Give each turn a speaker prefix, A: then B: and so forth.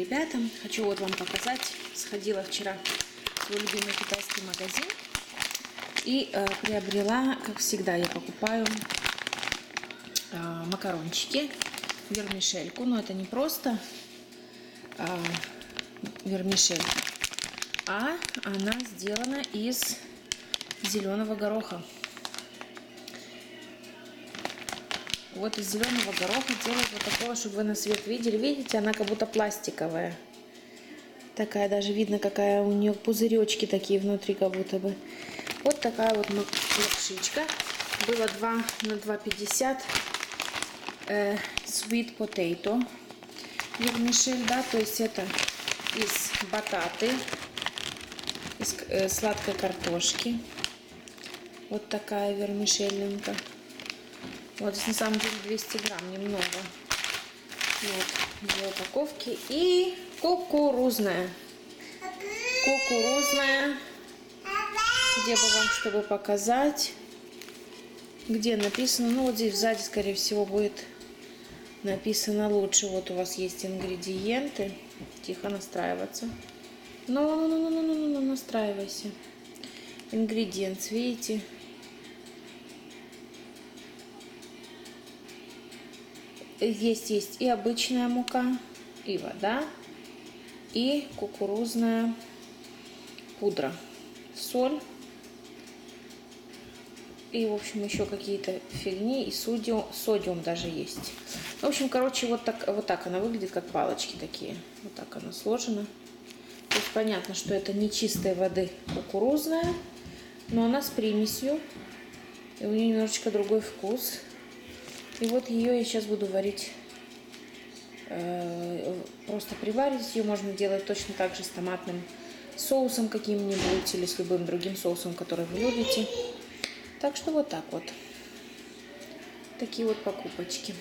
A: ребятам. Хочу вот вам показать. Сходила вчера в свой любимый китайский магазин. И э, приобрела, как всегда, я покупаю э, макарончики, вермишельку. Но это не просто э, вермишель, а она сделана из зеленого гороха. Вот из зеленого гороха делают вот такого, чтобы вы на свет видели. Видите, она как будто пластиковая. Такая даже видно, какая у нее пузыречки такие внутри, как будто бы. Вот такая вот лапшичка. Было 2 на 2,50 э, sweet potato вермишель, да, то есть это из бататы, из э, сладкой картошки. Вот такая вермишельненька. Вот на самом деле 200 грамм, немного. Вот, две упаковки. И кукурузная. Кукурузная. Где бы вам, чтобы показать. Где написано, ну вот здесь сзади, скорее всего, будет написано лучше. Вот у вас есть ингредиенты. Тихо настраиваться. Ну, ну, ну, ну, ну, ну, ну, настраивайся. Ингредиент, видите? Есть, есть и обычная мука, и вода, и кукурузная пудра, соль, и, в общем, еще какие-то фигни, и содиум, содиум даже есть. В общем, короче, вот так, вот так она выглядит, как палочки такие. Вот так она сложена. То есть понятно, что это не чистой воды кукурузная, но она с примесью. И у нее немножечко другой вкус. И вот ее я сейчас буду варить, э, просто приварить. Ее можно делать точно так же с томатным соусом каким-нибудь или с любым другим соусом, который вы любите. Так что вот так вот. Такие вот покупочки.